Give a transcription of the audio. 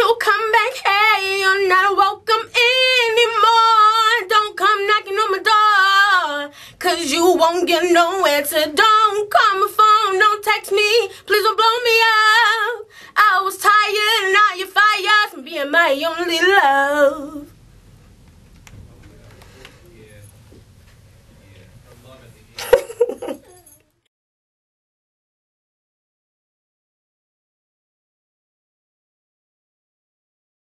You come back, hey, you're not welcome anymore. Don't come knocking on my door, cause you won't get no answer. Don't call my phone, don't text me, please don't blow me up. I was tired, now you're fired from being my only love.